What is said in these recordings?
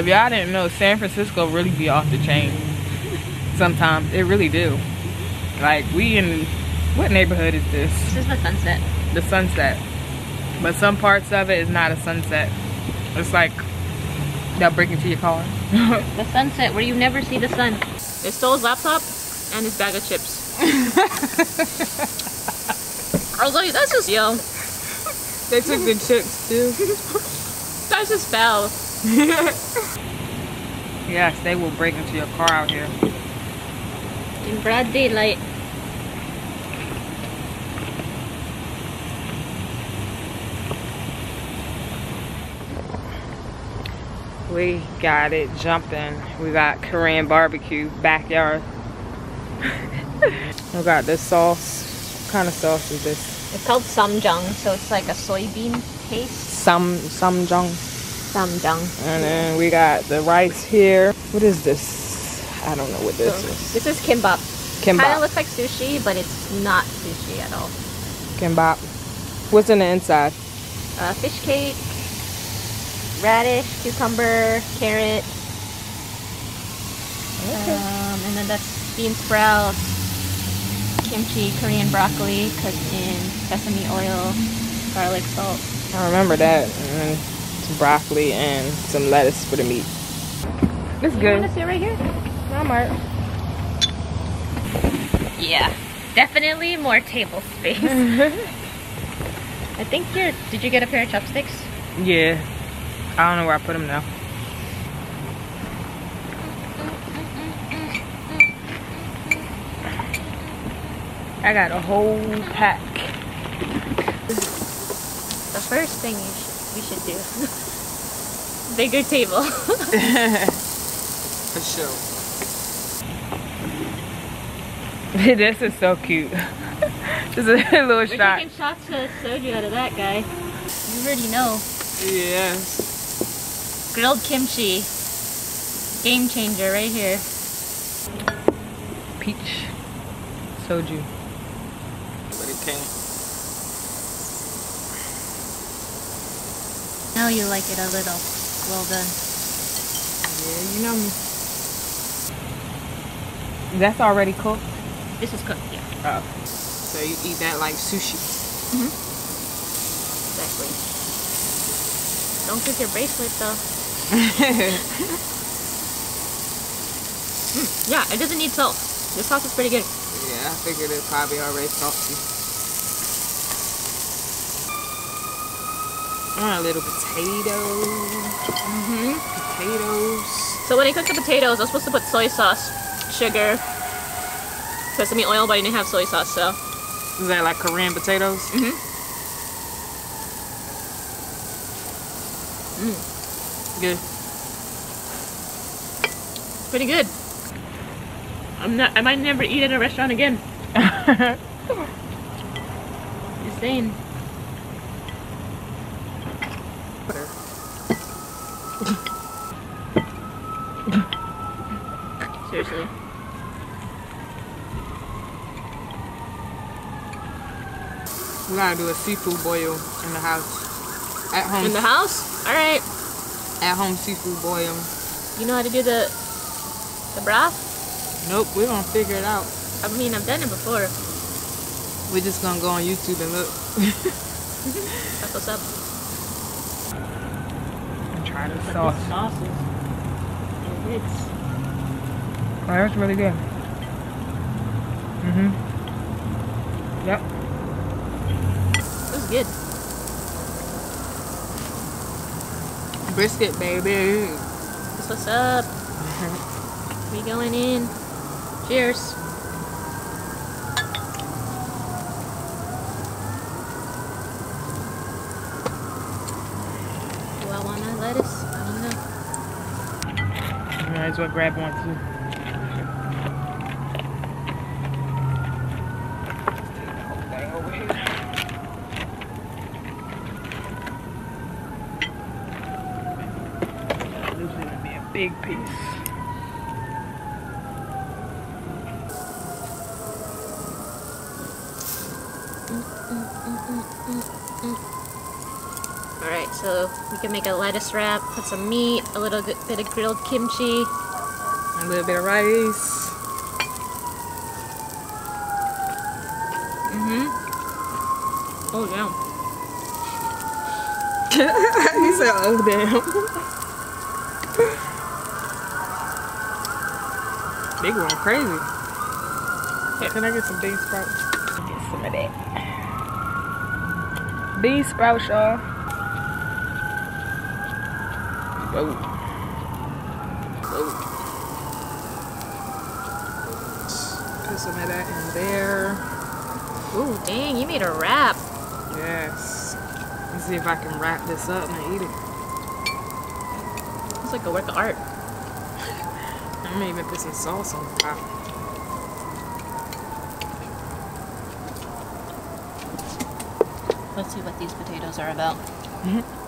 If y'all didn't know, San Francisco really be off the chain. Sometimes it really do. Like we in what neighborhood is this? This is the sunset. The sunset. But some parts of it is not a sunset. It's like they'll break into your car. the sunset where you never see the sun. They stole his laptop and his bag of chips. I was like, that's just yo. they took the chips too. That's just foul. yes, they will break into your car out here. In broad daylight. We got it jumping. We got Korean barbecue backyard. we got this sauce. What kind of sauce is this? It's called samjang, so it's like a soybean paste. Sam samjang. Samjang. And then we got the rice here. What is this? I don't know what this So, is. this is kimbap. Kimbap. Kind of looks like sushi, but it's not sushi at all. Kimbap. What's in the inside? Uh, fish cake, radish, cucumber, carrot, um, and then that's bean sprouts, kimchi, Korean broccoli cooked in sesame oil, garlic, salt. I remember that. And then some broccoli and some lettuce for the meat. It's You good. want to sit right here? I'm. Yeah, definitely more table space. I think you're. Did you get a pair of chopsticks? Yeah. I don't know where I put them now. I got a whole pack. The first thing you should, we should do. Bigger table. For sure. this is so cute. Just a little We're shot. taking shots of soju out of that guy. You already know. Yes. Grilled kimchi. Game changer right here. Peach. Soju. But it came. Now you like it a little. Well done. Yeah, you know me. That's already cooked? This is cooked, yeah. Oh. So you eat that like sushi. Mm hmm Exactly. Don't cook your bracelet though. Yeah, it doesn't need salt. This sauce is pretty good. Yeah, I figured it's probably already salty. A little potato. Mm-hmm. Potatoes. So when I cooked the potatoes, I was supposed to put soy sauce, sugar, sesame oil, but I didn't have soy sauce, so. Is that like Korean potatoes? Mm-hmm. Good. Pretty good. I'm not. I might never eat at a restaurant again. Just saying. Seriously. we gotta do a seafood boil in the house. At home. In the house? All right. at home seafood boil. You know how to do the the broth? Nope, we're gonna figure it out. I mean, I've done it before. We're just gonna go on YouTube and look. That's what's up. And try the sauce. Sauces. It's Oh, that's really good. Mm-hmm. Yep. it was good. Brisket, baby. That's what's up. we going in. Cheers. Do I want my lettuce? I don't well grab one too. This is gonna be a big piece. Alright, So we can make a lettuce wrap, put some meat, a little bit of grilled kimchi. A little bit of rice. Mm-hmm. Oh yeah. he said, oh damn. they going crazy. Can I get some bean sprouts? Get some of that. Bean sprouts, y'all. Whoa. Some of that in there. Ooh, dang, you made a wrap. Yes. Let's see if I can wrap this up and eat it. It's like a work of art. I'm gonna even put some sauce on top. Let's see what these potatoes are about. Mm-hmm.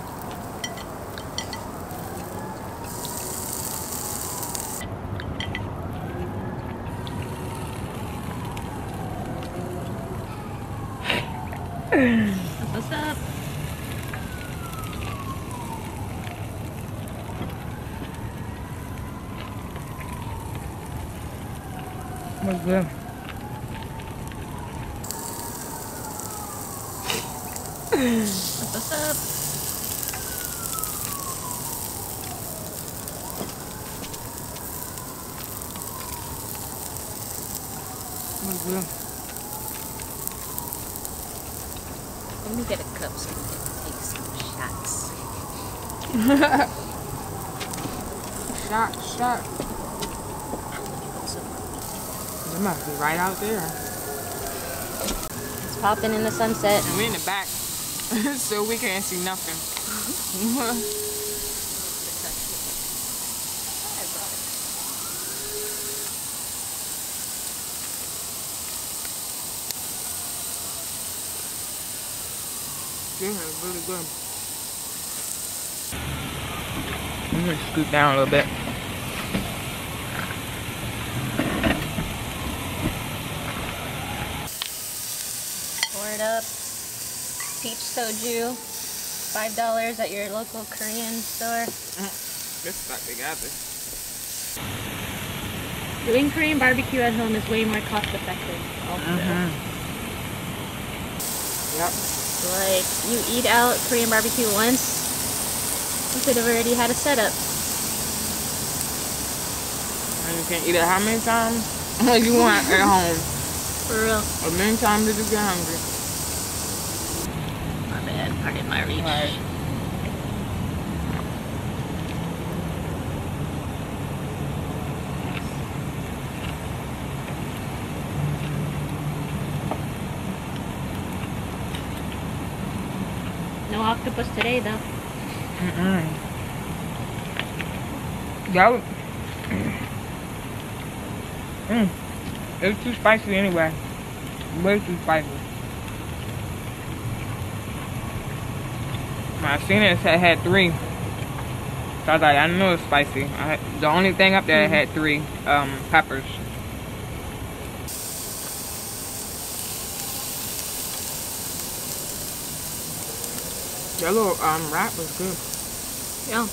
What's up? What's good? What's up? What's good? Let me get a cup so we can take some shots. Shot, shot. It must be right out there. It's popping in the sunset. And we're in the back, so we can't see nothing. This is really good. I'm gonna scoot down a little bit. Pour it up. Peach soju. Five dollars at your local Korean store. This stuck together. Doing Korean barbecue at home is way more cost effective. Also. Mm-hmm. Yep. Like you eat out Korean barbecue once, you could have already had a setup. And you can eat it how many times you want at home. For real. As many times as you get hungry. My bad. Pardon my reach. Right. No octopus today though. Mm-mm. That was... Mm. It was too spicy anyway. Way too spicy. I seen it, it said it had three. So I was like, I know it was spicy. I had, the only thing up there had three um, peppers. That little um, wrap was good. Yeah.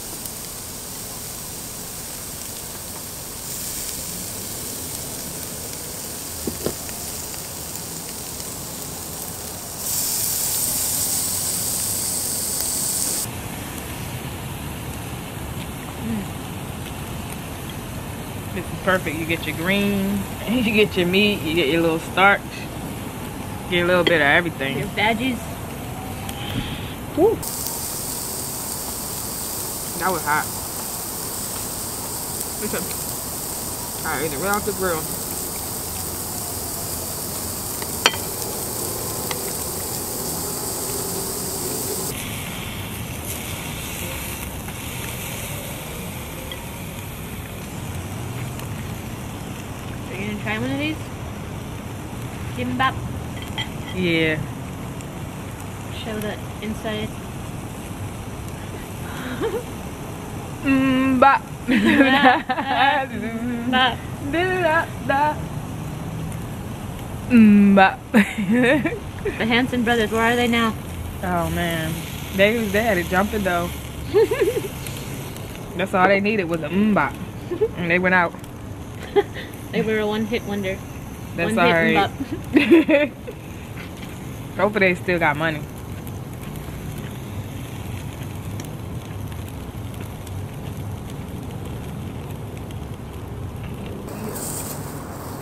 Perfect. You get your green, you get your meat, you get your little starch, get a little bit of everything. Your veggies. Woo. That was hot. Listen. I ate it right off the grill. Are you gonna try one of these? Gimbap. Yeah. Show the inside. Mm, ba. Bap. Da, da. Mm, ba. The Hanson brothers, where are they now? oh man. They was there to jumping though. That's all they needed was a MMMBop. And they went out. They were a one-hit wonder. That's One hit alright. MMMBop. Hopefully they still got money.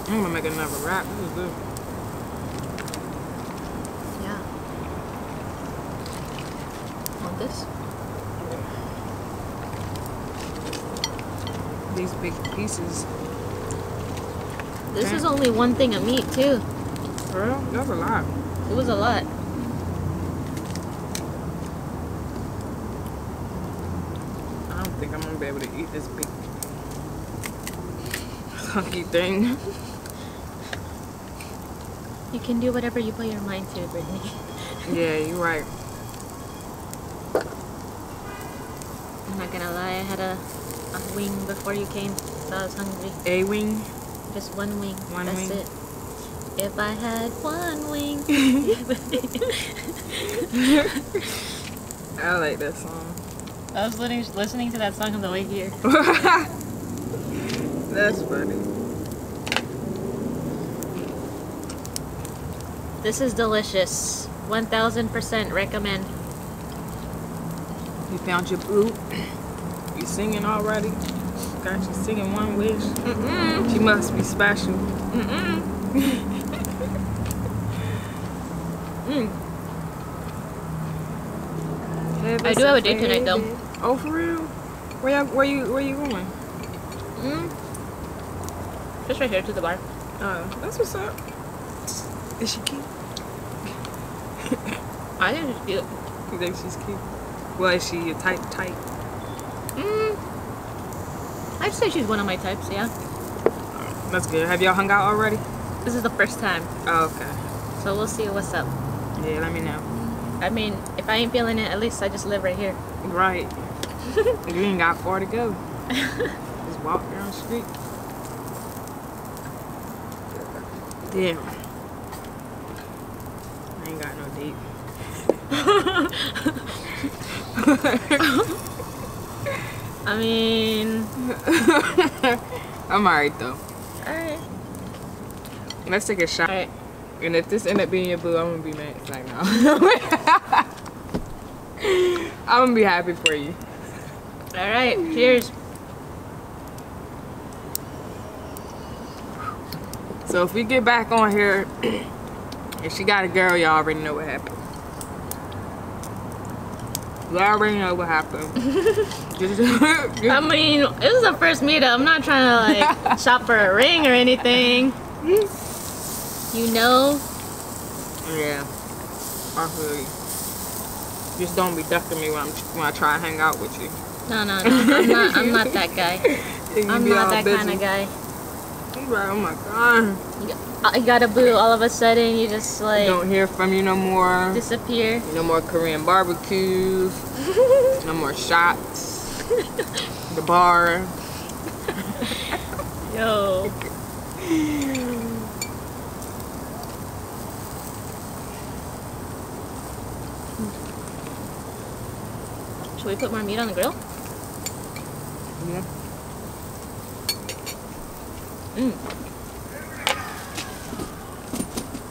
I'm gonna make another wrap. This is good. Yeah. Want this? These big pieces. This Okay. is only one thing of meat too. For real? That's a lot. It was a lot. I don't think I'm gonna be able to eat this big hunky thing. You can do whatever you put your mind to, Brittany. Yeah, you're right. I'm not gonna lie, I had a, a wing before you came, so I was hungry. A wing. Just one wing. One That's wing. it. If I had one wing. I like that song. I was listening, listening to that song on the way here. That's funny. This is delicious. 1000% recommend. You found your boo. You singing already? Got you singing one wish. Mm-mm. She must be special. Mm-mm. mm. I do have a date tonight, though. Oh, for real? Where you, where you where you going? Mm. Just right here to the bar. Uh, that's what's up. Is she cute? I think it's cute. You think she's cute? Well, is she a type type? Mm. I'd say she's one of my types, yeah. That's good. Have y'all hung out already? This is the first time, Oh, okay. so we'll see what's up. Yeah, let me know. I mean, if I ain't feeling it, at least I just live right here. Right. you ain't got far to go. Just walk down the street. Damn. I ain't got no date. I mean, I'm alright though. alright. Let's take a shot. And if this end up being your boo, I'm gonna be mad. It's like, no. I'm gonna be happy for you. Alright, cheers. So if we get back on here, if she got a girl, y'all already know what happened. Y'all already know what happened. I mean, this is the first meetup. I'm not trying to like shop for a ring or anything. You know? yeah, I feel you. Just don't be ducking me when, I'm, when I try to hang out with you. No, no, no. I'm not. I'm not that guy. I'm not that busy. kind of guy. You like, oh my god. I got a boo. All of a sudden, you just like Don't hear from you no more. disappear. No more Korean barbecues. no more shots. the bar. Yo. Should we put more meat on the grill? Yeah. Mm.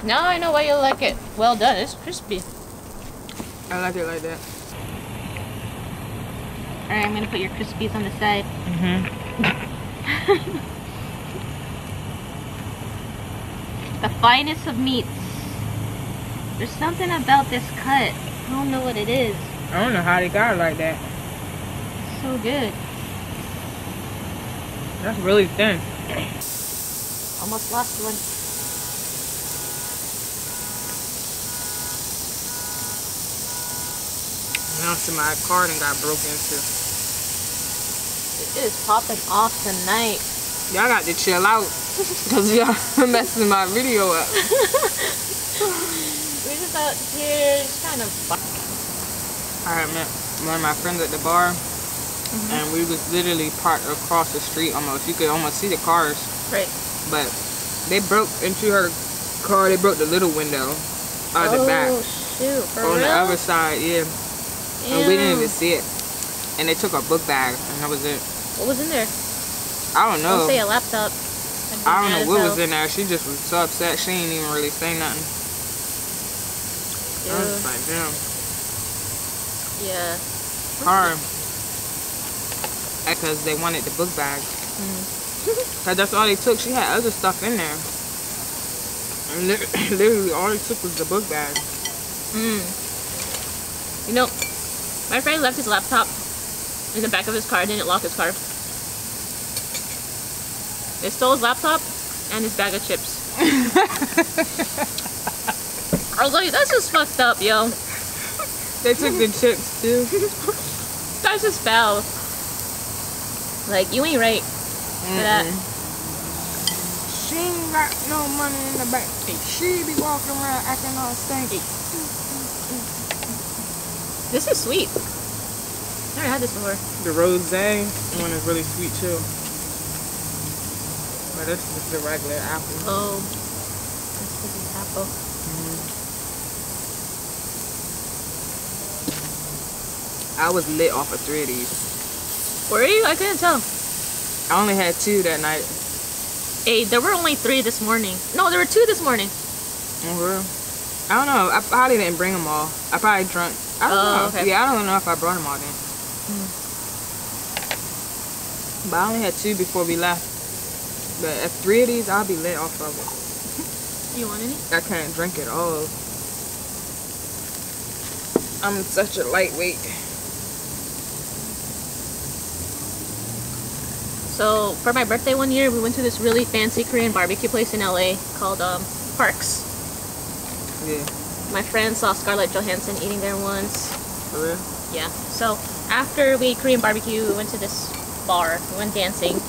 Now I know why you like it. Well done. It's crispy. I like it like that. All right, I'm gonna put your crispies on the side. Mm-hmm. The finest of meats. There's something about this cut. I don't know what it is. I don't know how they got it like that. So good. That's really thin. Almost lost one. Now somebody's car and got broken into. It is popping off tonight. Y'all got to chill out. Because y'all messing my video up. We're just out here just kind of. I had met one of my friends at the bar. Mm-hmm. And we was literally parked across the street almost. You could almost see the cars. Right. But they broke into her car. They broke the little window out of the back. Oh shoot! On real? the other side, yeah. And we didn't even see it. And they took our book bag, and that was it. What was in there? I don't know. Don't say a laptop. I don't know what was in there. She just was so upset. She ain't even really say nothing. I was just like, damn. Yeah. Hard. Because they wanted the book bag. Mm. Cause that's all they took. She had other stuff in there. And li- literally all they took was the book bag. Mm. You know, my friend left his laptop in the back of his car, didn't lock his car. They stole his laptop and his bag of chips. I was like, that's just fucked up, yo. They took the chips too. That's just fell. Like, you ain't right for that. She ain't got no money in the bank. She be walking around acting all stanky. This is sweet. Never had this before. The rose one is really sweet too. But this is the regular apple. Oh. This is apple. I was lit off of three of these. Were you? I couldn't tell. I only had two that night. Hey, there were only three this morning. No, there were two this morning. Oh? I don't know. I probably didn't bring them all. I probably drunk. I don't Oh, know. okay. Yeah, I don't know if I brought them all then. Hmm. But I only had two before we left. But at three of these, I'll be lit off of it. You want any? I can't drink it all. I'm such a lightweight. So for my birthday one year, we went to this really fancy Korean barbecue place in LA called um, Park's. Yeah, My friend saw Scarlett Johansson eating there once. for real. Yeah. So after we ate Korean barbecue, we went to this bar. We went dancing.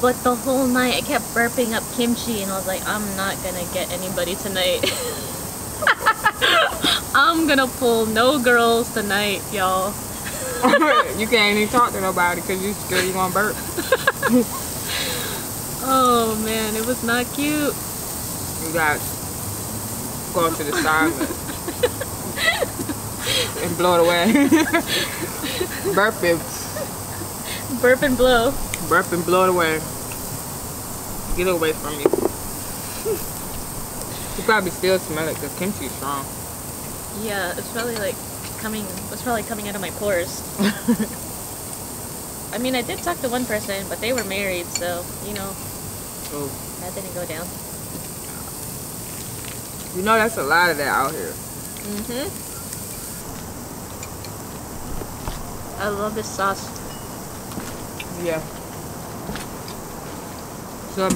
But the whole night, I kept burping up kimchi, and I was like, I'm not gonna get anybody tonight. I'm gonna pull no girls tonight, y'all. you can't even talk to nobody because you scared you gonna burp. Oh man, it was not cute. You got go to the side and blow it away. burp it, Burp and blow. burp and blow it away. Get it away from me. You probably still smell it because kimchi's strong. Yeah, it's probably like coming. It's probably coming out of my pores. I mean, I did talk to one person, but they were married, so you know Oh, that didn't go down. you know that's a lot of that out here. Mhm. I love this sauce. Yeah. So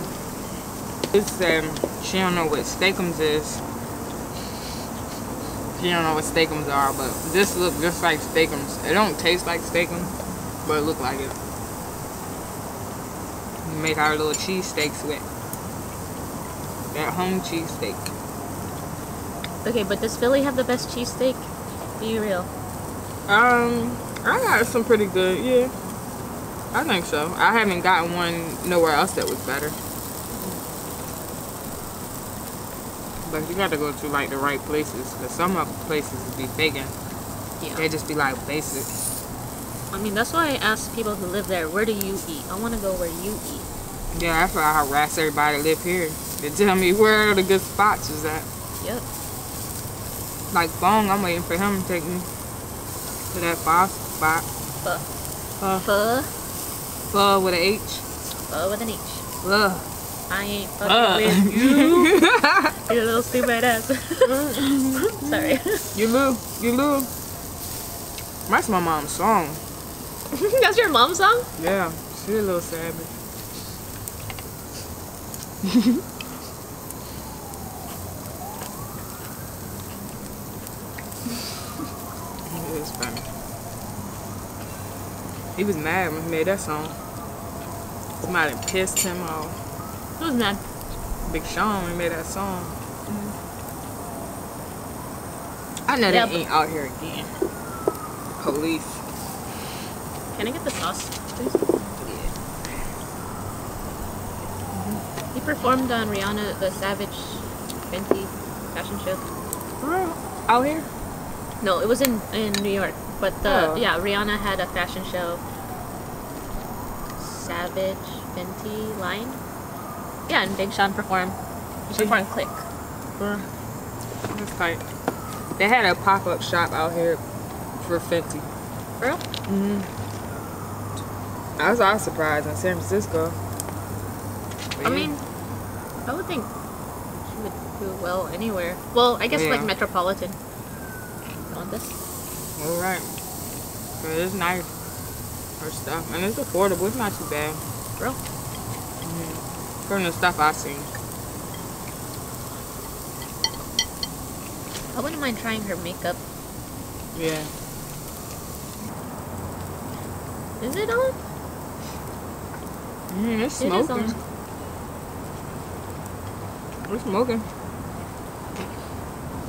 this um she don't know what steakums is. She don't know what steakums are, but this look just like steakums. It don't taste like steakums, but it look like it. We make our little cheese steaks with that home cheese steak. Okay, but does Philly have the best cheesesteak? Be real. Um, I got some pretty good, yeah. I think so. I haven't gotten one nowhere else that was better. But you got to go to like the right places, cause some of the places be faking. Yeah. They just be like basic. I mean, that's why I ask people who live there, where do you eat? I want to go where you eat. Yeah, that's why I harass everybody live here. They tell me where the good spots is at. Yep. Like Bong, I'm waiting for him to take me to that five spot. Pho. Uh, Pho. Pho with an H. Pho with an H. Ugh. I ain't fucking Ugh. with you. You little stupid ass. Sorry. You lose. You lose. That's my mom's song. That's your mom's song? Yeah, she's a little savage. it is funny. He was mad when he made that song. Somebody pissed him off. Who's mad? Big Sean he made that song. Mm-hmm. I know Yeah, they ain't out here again. Police. Can I get the sauce, please? He performed on Rihanna the Savage Fenty fashion show. Real? Out here? No, it was in in New York. But the Oh. yeah, Rihanna had a fashion show. Savage Fenty line. Yeah, and Big Sean performed. He She- performed Clique. Bruh. That's tight. They had a pop up shop out here for Fenty. For real? Mm-hmm. I was, all surprised in San Francisco. I mean, I would think she would do well anywhere. Well, I guess like Metropolitan. You want this? all right. But it's nice. Her stuff. And it's affordable. It's not too bad. For real? From the stuff I've seen. I wouldn't mind trying her makeup. Yeah. Is it on? Mm, it's It is smoking. on. It's smoking.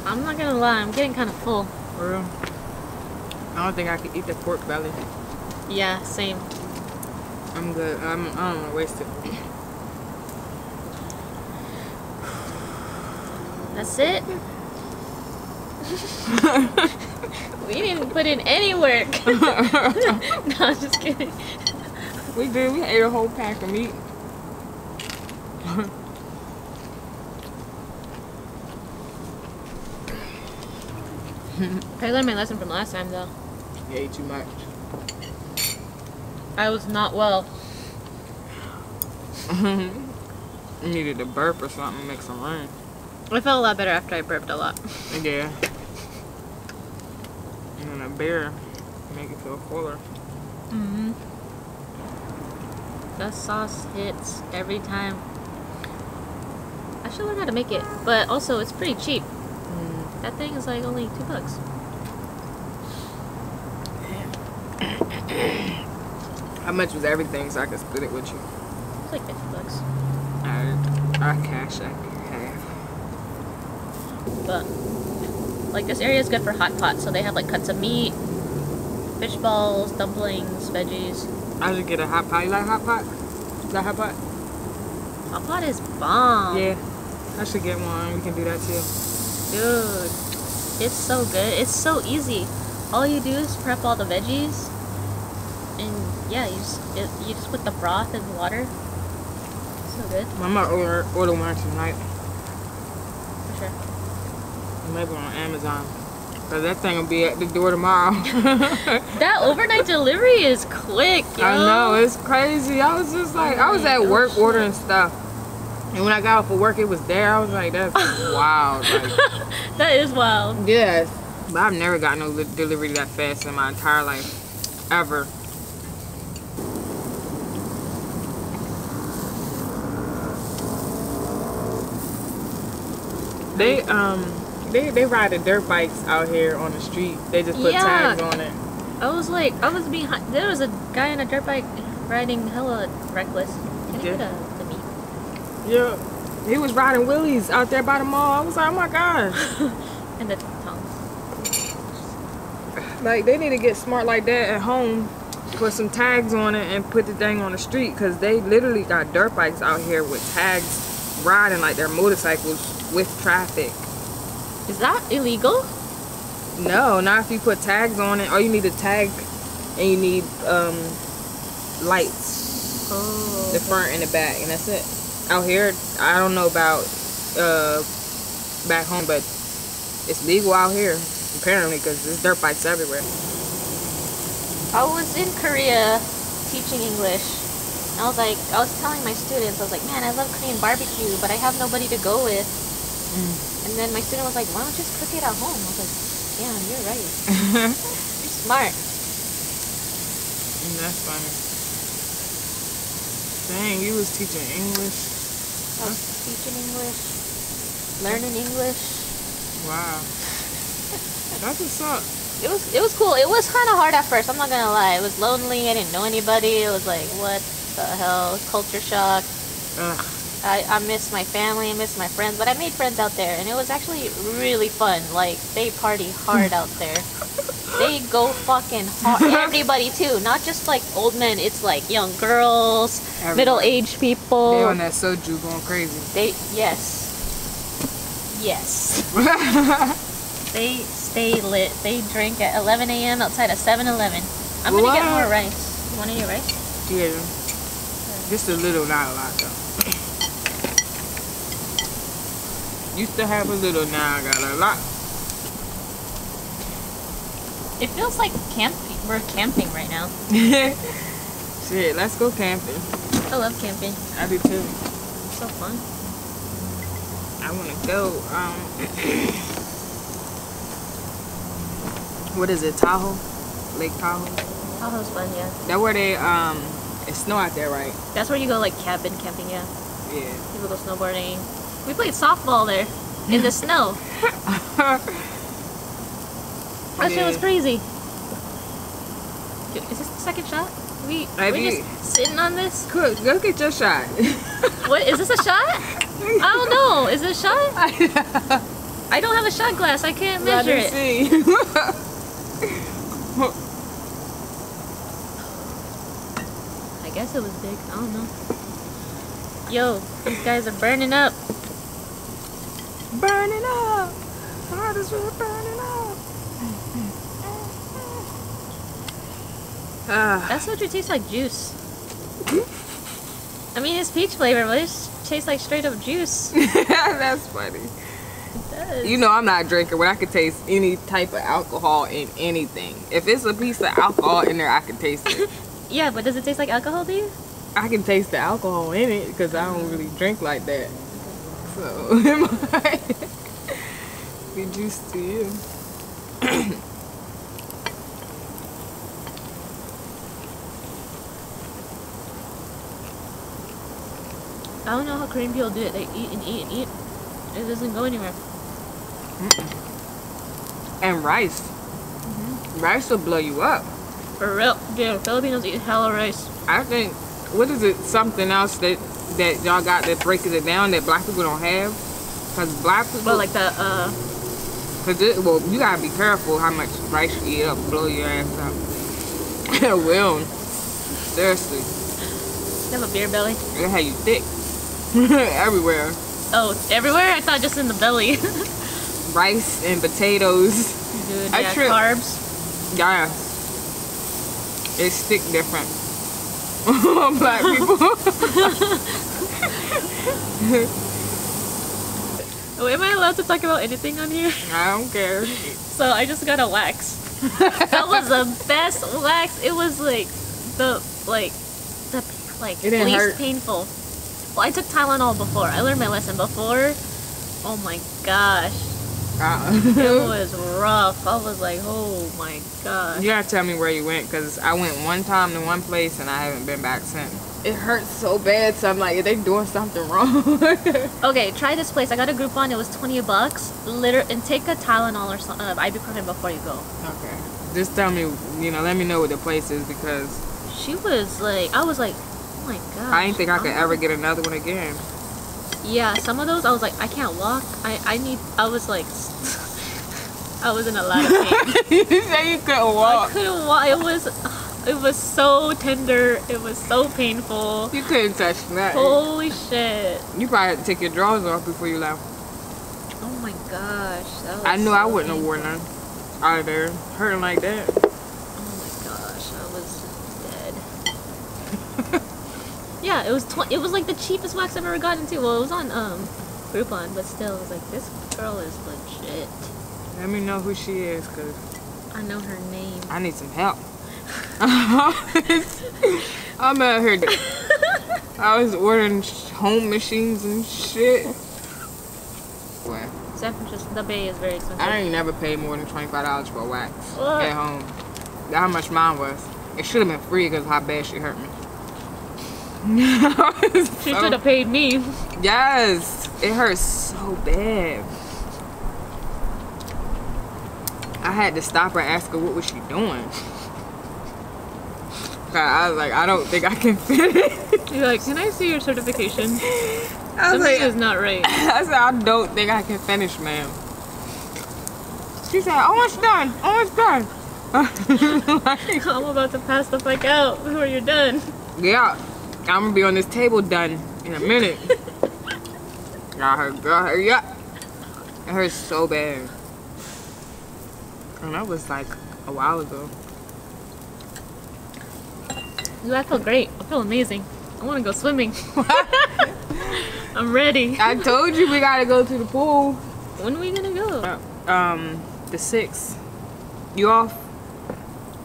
I'm not gonna lie, I'm getting kind of full. For real. I don't think I could eat the pork belly. Yeah, same. I'm good. I'm, I don't want to waste it. That's it. we didn't put in any work. no, I'm just kidding. We did. We ate a whole pack of meat. I learned my lesson from last time though. You ate too much. I was not well. You needed a burp or something, make some rain. I felt a lot better after I burped a lot. Yeah. And then a beer make it feel fuller. Mm-hmm. The sauce hits every time. I should learn how to make it, but also it's pretty cheap. That thing is like only two bucks. How much was everything so I could split it with you? It's like fifty bucks. I, I cash that. But like this area is good for hot pot, so they have like cuts of meat, fish balls, dumplings, veggies. I should get a hot pot. You like hot pot? You like hot pot? Hot pot is bomb. Yeah. I should get one. We can do that too. Dude, it's so good. It's so easy. All you do is prep all the veggies, and yeah, you just it, you just put the broth in the water. So good, I'm gonna order, order one tonight. for sure. Maybe on Amazon. Cause that thing will be at the door tomorrow. That overnight delivery is quick, yo. I know it's crazy. I was just like, I was at Oh, work ordering stuff, and when I got off of work, it was there. I was like, that's wild. Like, that is wild. yes, but I've never gotten no delivery that fast in my entire life, ever. They um they they ride the dirt bikes out here on the street. They just put Yeah. tags on it. I was like, I was behind. There was a guy on a dirt bike riding hella reckless. Can I Yeah. get a, the meat? Yeah. He was riding wheelies out there by the mall. I was like, oh my gosh. And the tongue. Like, they need to get smart like that at home. Put some tags on it and put the thing on the street. Because they literally got dirt bikes out here with tags riding like their motorcycles with traffic. Is that illegal? No, not if you put tags on it. All you need a tag and you need um, lights. Oh. the front and the back, and that's it. Out here, I don't know about uh, back home, but it's legal out here apparently because there's dirt bikes everywhere. I was in Korea teaching English. I was like, I was telling my students, I was like, man, I love Korean barbecue, but I have nobody to go with. And then my student was like, why don't you just cook it at home? I was like, damn, you're right. You're smart. And that's funny. Dang, you was teaching English. I was teaching English, learning English. Wow. That's what's up. It was it was cool. It was kind of hard at first. I'm not gonna lie. It was lonely. I didn't know anybody. It was like, what the hell? Culture shock. Ugh. I, I miss my family, I miss my friends, but I made friends out there, and it was actually really fun. Like they party hard out there. They go fucking hard. Everybody too, not just like old men. It's like young girls, Everybody. middle-aged people. They on that soju going crazy. They yes, yes. They stay lit. They drink at 11 a.m. outside of 7-Eleven. I'm gonna get more rice. You want any rice? Yeah. Just a little, not a lot though. Used to have a little, now I got a lot. It feels like camping. We're camping right now. Shit, let's go camping. I love camping. I do too. It's so fun. I want to go. Um, what is it? Tahoe, Lake Tahoe. Tahoe's fun, yeah. That where they um, it snow out there, right? That's where you go like cabin camping, yeah. Yeah. People go snowboarding. We played softball there in the snow. That shit was crazy. Dude, Is this the second shot? We I we just sitting on this. Cool. Go get your shot. What is this a shot? I don't know. Is it a shot? I don't have a shot glass. I can't measure Let me it. see. I guess it was big. I don't know. Yo, these guys are burning up. Burning up. Heart is really burning up. Ah, That soju tastes like juice. I mean, it's peach flavor, but it tastes like straight up juice. That's funny. It does. You know I'm not drinking, but I can taste any type of alcohol in anything. If it's a piece of alcohol in there, I can taste it. Yeah, but does it taste like alcohol to you? I can taste the alcohol in it because I don't really drink like that. So it might be juice to you. I don't know how Korean people do it. They eat and eat and eat. It doesn't go anywhere. And rice. Mm-hmm. Rice will blow you up. For real. Dude, Filipinos eat hella rice. I think what is it? Something else that that y'all got that breaks it down that black people don't have. Cause black people, But like the, uh, cause it, well, you gotta be careful how much rice you eat up, blow your ass up. it will. Seriously, they have a beer belly. it had you thick everywhere. Oh, everywhere? I thought just in the belly. Rice and potatoes. Dude, I yeah, trip. carbs. Yeah, it's thick different. black people. Oh, am I allowed to talk about anything on here? I don't care. So I just got a wax. that was the best wax. It was like the like the like least hurt. painful. Well, I took Tylenol before. I learned my lesson before. Oh my gosh, it Uh, was rough. I was like, oh my god. You gotta tell me where you went, cause I went one time to one place and I haven't been back since. It hurts so bad, so I'm like, are they doing something wrong? Okay, try this place. I got a Groupon. It was twenty bucks. Liter and take a Tylenol or some uh, ibuprofen before you go. okay. Just tell me, you know, let me know what the place is because She was like, I was like, oh my god. I didn't think I could ever get another one again. Yeah, some of those I was like, I can't walk. I I need. I was like, I was in a lot of pain. you say you couldn't walk. I couldn't walk. It was, it was so tender. It was so painful. You couldn't touch nothing. Holy shit! You probably had to take your drawers off before you left. Oh my gosh, that was I knew I wouldn't have worn them none out of there hurting like that. Oh my gosh, I was dead. yeah, it was. Tw- it was like the cheapest wax I've ever gotten too. Well, it was on um Groupon, but still, it was like this girl is legit. Let me know who she is, cause I know her name. I need some help. I'm out here. I was ordering home machines and shit. What? San Francisco, the Bay is very expensive. I ain't never paid more than twenty five dollars for wax What? at home. That's how much mine was. It should have been free because how bad she hurt me. She should have paid me. Yes, it hurts so bad. I had to stop her, and ask her what was she doing. I was like, I don't think I can finish. You're like, can I see your certification? I was Something like, is not right. I said, I don't think I can finish, ma'am. She said, oh, almost done, oh, almost done. Like, I'm about to pass the fuck out before you're done. yeah, I'm gonna be on this table done in a minute. Got her, girl, hurry up. It hurts so bad. And that was like a while ago. Dude, I feel great. I feel amazing. I want to go swimming. I'm ready. I told you we gotta go to the pool. When are we gonna go? Uh, um, the sixth. You off?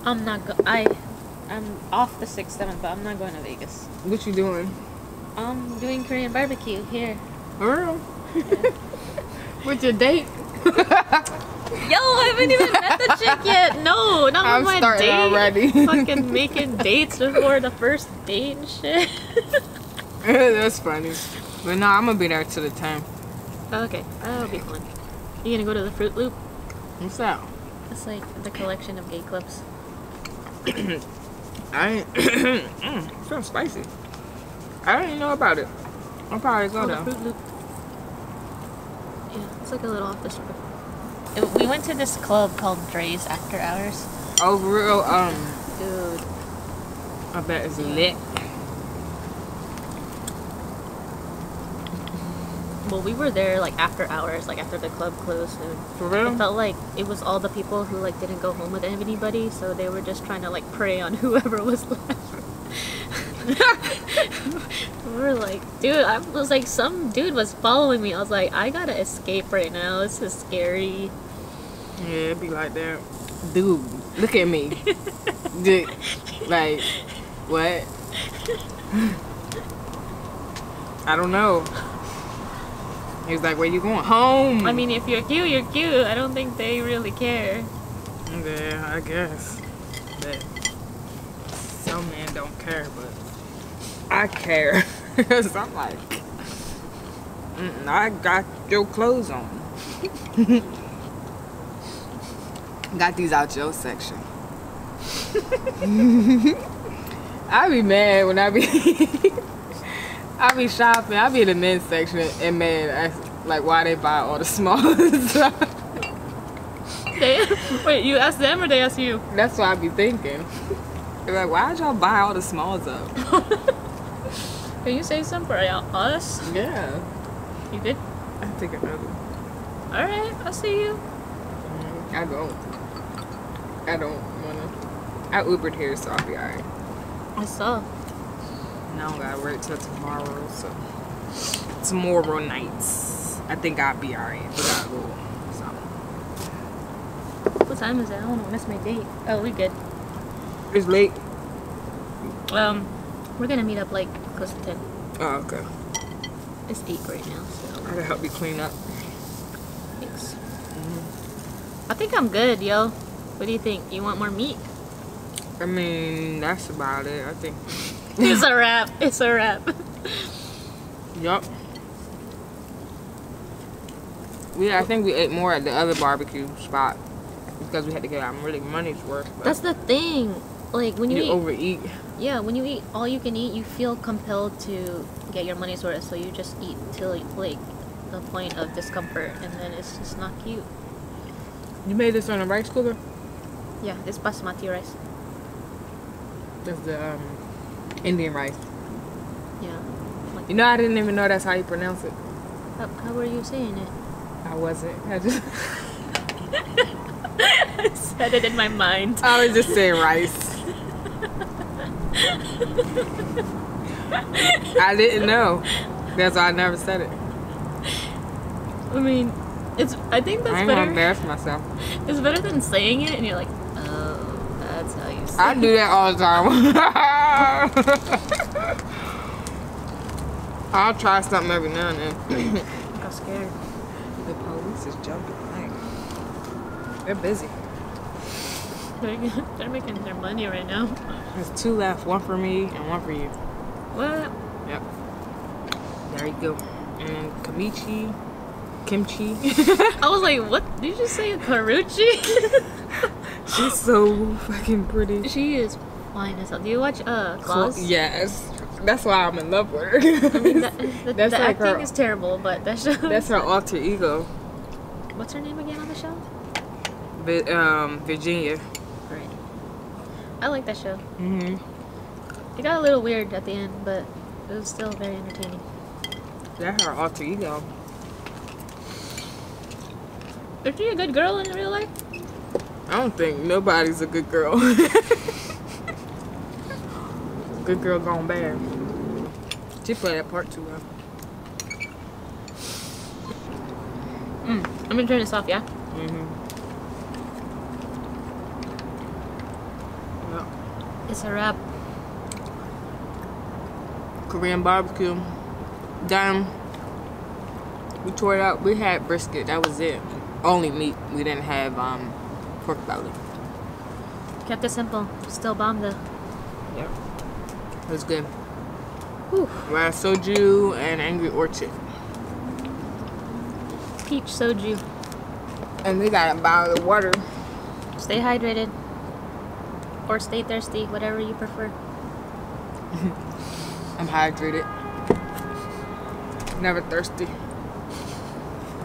I'm not go. I, I'm off the sixth, seventh, but I'm not going to Vegas. What you doing? I'm doing Korean barbecue here. For real? With your date? Yo, I haven't even met the chick yet. No, not I'm with my starting date. already. Fucking making dates before the first date and shit. That's funny. But no, I'm gonna be there till the 10th. okay, that'll be fun. You gonna go to the Fruit Loop? What's that? It's like the collection of gay clubs. I ain't. mm, sounds spicy. I didn't even know about it. I'll probably go Oh, the there. Fruit Loop. Yeah, it's like a little off the strip. It- We went to this club called Drai's After Hours. Oh, real? Um, Dude, I bet it's lit. Well, we were there like after hours, like after the club closed, and For it felt like it was all the people who like didn't go home with anybody, so they were just trying to like prey on whoever was left. we were like, dude, I was like, some dude was following me. I was like, I gotta escape right now. This is scary. Yeah, it'd be like that. Dude, look at me. Dude, like, what? I don't know. He was like, where you going? Home. I mean, if you're cute, you're cute. I don't think they really care. Yeah, I guess. But some men don't care, but I care. Cause I'm like, mm, I got your clothes on. got these out your section. I be mad when I be I be shopping. I be in the men's section and mad at like why they buy all the small stuff. They, wait, you asked them or they asked you? That's what I be thinking. They're like, why'd y'all buy all the smalls up? Can you say some for us? Yeah. You did? I take another. Alright, I'll see you. Mm-hmm. I don't. I don't wanna. I Ubered here, so I'll be alright. I saw. Now I don't gotta work till tomorrow, so tomorrow nights. I think I'll be alright. We gotta go. So. What time is it? I don't know. That's my date. Oh, we good. It's late. Um, we're gonna meet up like close to 10. Oh, okay. It's 8 right now, so. I gotta help you clean up. Thanks. I think I'm good, yo. What do you think? You want more meat? I mean, that's about it. I think. It's a wrap. It's a wrap. Yup. We, I think we ate more at the other barbecue spot because we had to get our really money's worth. That's the thing. Like when you, you eat, overeat. yeah, when you eat all you can eat, you feel compelled to get your money's worth. So you just eat till like the point of discomfort, and then it's just not cute. You made this on a rice cooker? Yeah, it's basmati rice. That's the um, Indian rice. Yeah. Like, You know, I didn't even know that's how you pronounce it. how, how were you saying it? I wasn't. I just, I said it in my mind. I was just saying rice. I didn't know. That's why I never said it. I mean, it's. I think that's I ain't gonna embarrass myself. It's better than saying it, and you're like, oh, that's how you say. I do that all the time. I'll try something every now and then. I'm scared. the police is jumping. Like, they're busy. They're, they're making their money right now. There's two left. One for me and one for you. What? Yep. There you go. And Kamichi, kimchi. I was like, what? Did you just say Karrueche? She's so fucking pretty. she is fine as hell. Do you watch uh Claws? Yes. That's why I'm in love with her. I mean, that, the, That's the like acting her- is terrible, but that show. That's her alter ego. What's her name again on the show? Vi- um, Virginia. Right. I like that show. hmm It got a little weird at the end, but it was still very entertaining. That's her alter ego. Is she a good girl in real life? I don't think nobody's a good girl. good girl gone bad. She played that part too well. Mm. I'm gonna turn this off, yeah? Mm-hmm. Yep. It's a wrap. Korean barbecue. Done. We tore it up. We had brisket. That was it. Only meat. We didn't have um pork belly. Kept it simple. Still bomb though. Yep. It was good. Whew. Soju and Angry Orchard. Peach soju. And we got a bottle of water. Stay hydrated. Or stay thirsty, whatever you prefer. I'm hydrated. Never thirsty.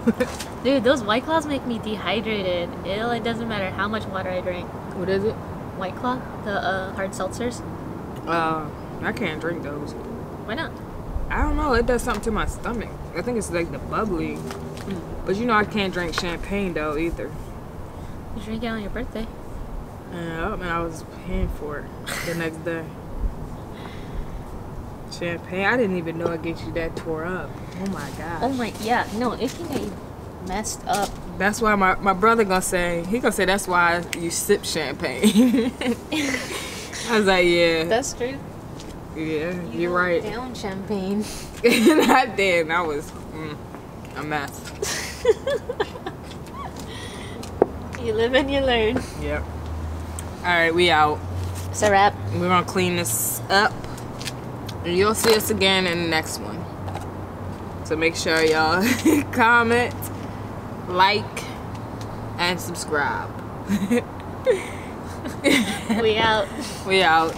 Dude, those White Claws make me dehydrated. Ew, it doesn't matter how much water I drink. What is it? White Claw? The uh, hard seltzers? Uh, I can't drink those. Why not? I don't know. It does something to my stomach. I think it's like the bubbly. But you know, I can't drink champagne though either. You drink it on your birthday. Yeah, and I was paying for it the next day. Champagne. I didn't even know it gets you that tore up. Oh my god. Oh my, yeah, no, it can get messed up. That's why my, my brother gonna say he gonna say that's why you sip champagne. I was like, yeah, That's true. yeah, You you're right. Down champagne. did. and I was mm, a mess. You live and you learn. Yep. All right, we out. It's a wrap. We're gonna clean this up. And you'll see us again in the next one. So make sure y'all comment, like, and subscribe. we out. we out.